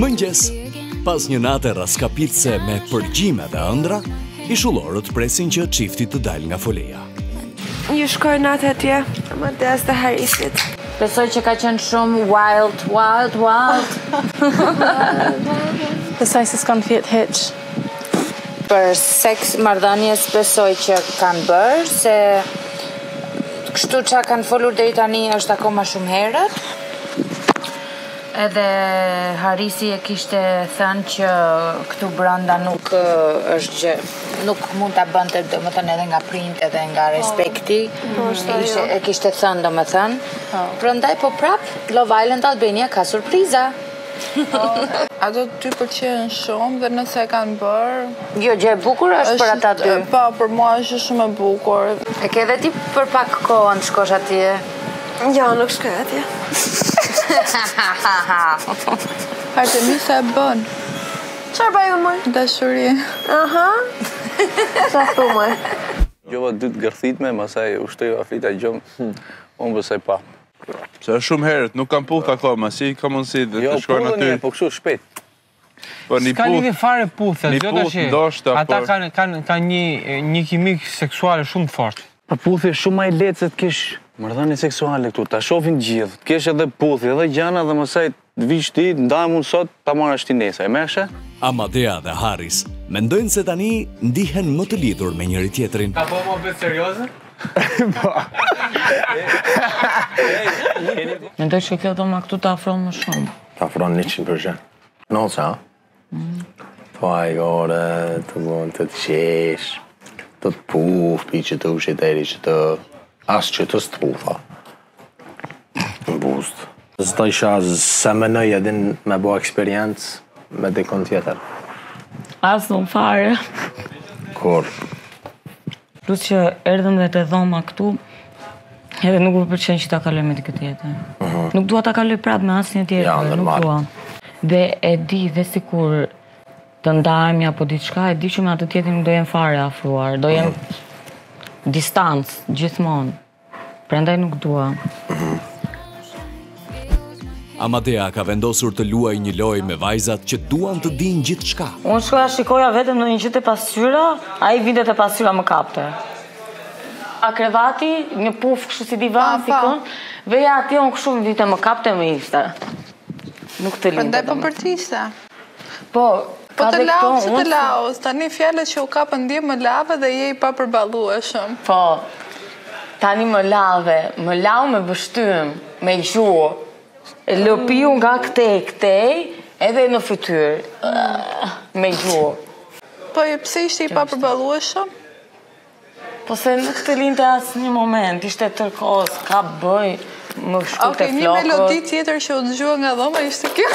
Mëngjes, pas një nate rraskapitëse me përgjime dhe ëndrra, ishullorët presin që çifti të dalë nga foleja. Si shkoi nata atje, Amadeas dhe Harisit. Besoj që ka qenë shumë wild, wild, wild. Besoj se s'kanë fjetë hiç. Për seks marrëdhënie s'besoj që kanë bërë, se kështu ça kanë folur deri tani është akoma shumë herët. Edhe Harisi e kishte thënë që këtu brenda nuk është gjë, nuk mund ta bënte domethënë edhe nga prindt edhe nga po. respekti. Po, ishte jo. e kishte thënë domethënë. Po. Prandaj po prap Love Island Albania ka surpriza. Ato ty të pëlqen shumë dhe nëse e kanë bërë... Jo, gjë e bukur është për ata dy. Po, për mua është shumë e bukur. E ke dhe ti për pak kohën të shkosh atje? Jo, nuk shkoj atje. Hajde, mi se e bën. Çfarë bëj unë? Dashuri. Aha. Sa thumë. Dëgjova dy të gërthitme, masaj u shtriva fjeta gjumë. Hmm. Unë besoj prapë. Se është shumë herët, nuk kanë puth akoma, si ka mundësi dhe jo, të shkojnë aty. Jo, puthën e, po kështu shpejt. Po një puth... S'ka fare puth, e gjithë është e, ata kanë kan, kan një, një kimi seksuale shumë të fortë. Po puthja shumë e lehtë se të kesh marrëdhënie seksuale këtu, ta shofin gjithë, të kesh edhe puthje, edhe gjana dhe masaj Të vish ti, të ndahem unë sot, ta marrësh ti nesër. E merrshe? Amadea dhe Harris mendojnë se tani ndihen më të lidhur me njëri-tjetrin. Kam bërë muhabet serioze? Po. Mendoj se kjo dhoma këtu të afron më shumë. Të afron 100%. Noce, a? Po ajo pra, të mund të të qesh, të të puth, pi që të ushit eri që të... As që të s'të putha. Në buzë. S'do isha, s'e mendoj edhe me bo eksperiencë me dikon tjetër. As unë fare. Kur? Plus që erdhëm dhe te dhoma këtu, edhe nuk më pëlqen që ta kaloj me dikë tjetër. Mhm. Nuk dua ta kaloj prap me asnjë tjetër, ja, nuk dua. Dhe e di dhe sikur të ndahemi apo diçka, e di që me atë tjetrin nuk do jem fare e afruar, do jem mhm. distancë, gjithmonë. Prandaj nuk dua. Amadea ka vendosur të luajë një lojë me vajzat që duan të dinë gjithçka. Unë shkoja shikoja vetëm në një gjithë te pasqyra, ai vinte te pasqyra më kapte. Ai krevati, një puf kështu si divan, pikon, veja atje unë kështu më vinte e më kapte më ishte. Nuk të linte. Prandaj po për të ishte. Po, Po të lau, se që të lau, tani fjalët që u kapën ishin më lave dhe je i papërballueshëm. Po, tani më lave, më lau me pështymë, me gjuhë, më lëpiu nga këtej, këtej, edhe në fytyrë, me gjuhë. Po, pse ishte i papërballueshëm? Po se nuk të linte asnjë moment, ishte tërë kohës, ça bëj, më shkulte flokët. Ok, një melodi tjetër që u dëgjua nga dhoma, ishte kjo.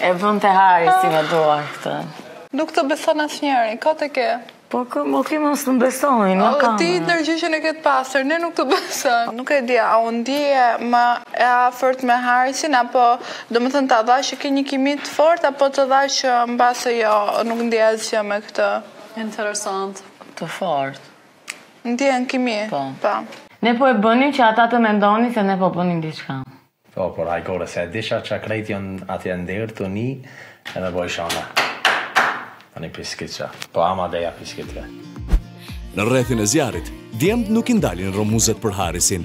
E bënte Harisi me Doa këtë. Nuk të beson asnjeri, kot e ke. Po okej, mund të mos të besojnë, nuk kam. Ti të nërgjyshën e këtë pasër, ne nuk të besojnë. Nuk e di, a u ndjeve ma e afërt me Harisin, apo domethënë të tha që ke një kimi të fortë, apo të tha që mbase jo, nuk ndiej asgjë me këtë. Interesant. Të fortë. Ndjen kimi? Po. Po. Ne po e bënim që ata të mendonin se ne po bënim diçka. Po, për hajgare, se e disha që krejt janë atje n'dritare edhe bojsha. Pa një piskit që, po Amadeo piskit. Në rrethin e zjarrit, djemtë nuk i ndalin romuzet për Harisin.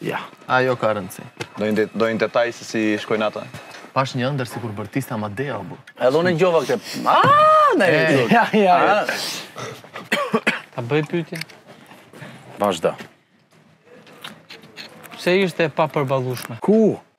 Ja. Ajo ka rëndësi. Do një, do një detaj se si shkojnë ata. Pashë një ëndërr sikur bërtista Amadeo, bu. Edhe unë e dëgjova këtë. Aaaa, në e të Ja, ja, ja. Ta bëj pyetje? Vazhdo. Pse ishte e papërballueshme? Ku?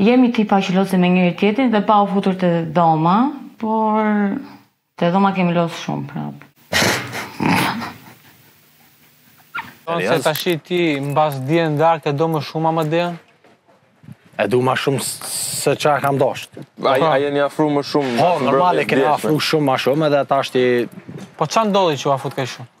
Jemi tipa që lozim me njëri-tjetrin dhe pa u futur te dhoma, por te dhoma kemi loz shumë prap. Dhe nëse tashi ti mbas dje n'darkë e do më shumë Amadeon? E du ma shumë se ça e kam dasht. A jeni afru më shumë? Po, normal jena afru shumë ma shumë edhe tashti... Po ça ndodhi që u afruat kaq shumë?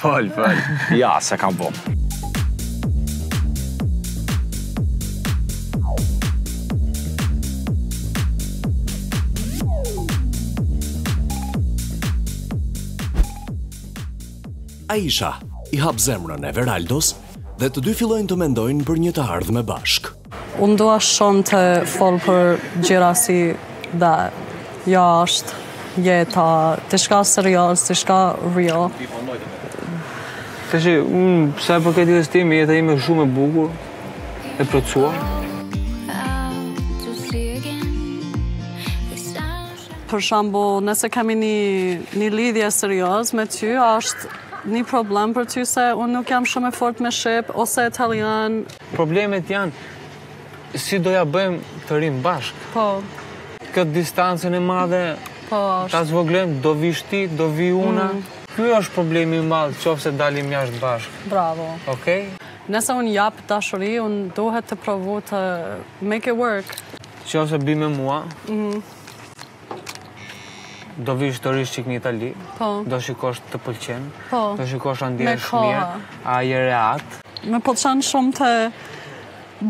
Fal, fal. Jo, s'e kam bo. Aisha i hap zemrën e Veraldos dhe të dy fillojnë të mendojnë për një të ardhme bashkë. Unë dua shumë të fol për gjëra si dhe jashtë jeta, diçka serioze, diçka reale. Kështu, unë, sa i përket jetës time, jeta ime shumë e bukur, e plotësuar. Për shembull, nëse kemi një, një lidhje serioze me ty, është një problem për ty se unë nuk jam shumë e fortë me shqip ose italian. Problemet janë si do ja bëjmë të rrimë bashkë. Po. Këtë distancën e madhe, po, ta zvoglim, do vish ti, do vi unë. Mm. Ky është problemi i madh në qoftë se dalim jashtë bashkë. Bravo. Okej. Nëse unë jap dashuri, unë duhet të provu të make it work. Në qoftë se vi me mua. Mhm. do vish do rrish një çik në Itali. Po. Do shikosh të pëlqen. Po. Do shikosh andjen shumë. A je rehat? Më pëlqen shumë të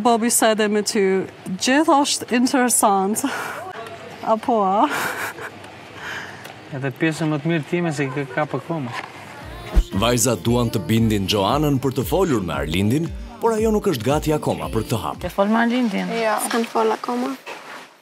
Bobby se edhe me ty. Gjithë është interesant. Apo, a? Edhe pjesën më të mirë time s'e ke parë akoma. Vajzat duan të bindin Xhoanën për të folur me Arlindin, por ajo nuk është gati akoma për këtë hap. Ti fole me Arlindin? Jo, ja. s'kanë fol akoma.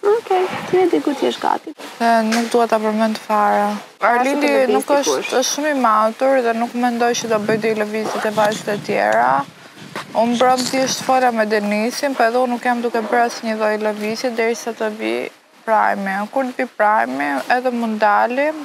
Ok, ti e di kur ti je gati. Dhe nuk dua ta përmend fare. Arlindi nuk është, është shumë i matur dhe nuk mendoj që do bëjë ndonjë lëvizje me vajzat e tjera. Unë mbrëm thjesht fola me Denisin, për po edhe unë nuk jam duke bërë asnjë lloj lëvizje derisa të vi prajmi. Kur të vi prajmi edhe mund dalim,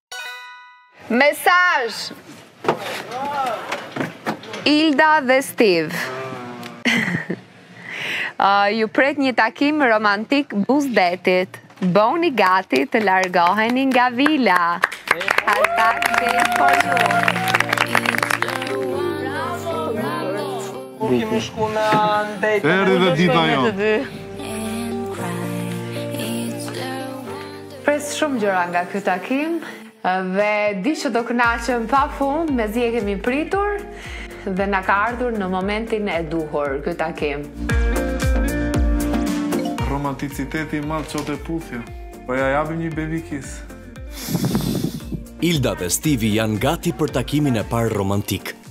Mesazh. Ilda dhe Steve. Uh, ju pret një takim romantik buzë detit. Bëhuni gati të largoheni nga vila. Hashtag gay for you. Kur kemi shku me ndejtë Erdi dhe dita jo Pres shumë gjëra nga ky takim dhe di që do kënaqem pafund mezi e kemi pritur dhe na ka ardhur në momentin e duhur ky takim. Romanticiteti i madh çon te puthja. Po ja japim një baby kiss. Ilda dhe Stivi janë gati për takimin e parë romantik.